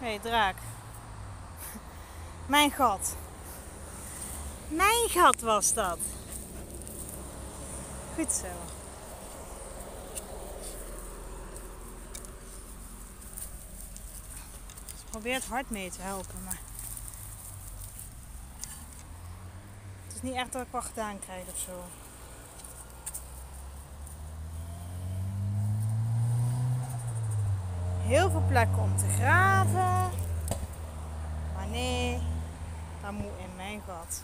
Nee, draak. Mijn gat. Mijn gat was dat. Goed zo. Ze probeert hard mee te helpen, maar... Het is niet echt dat ik wat gedaan krijg of zo. Heel veel plekken om te graven. Moet in mijn gat.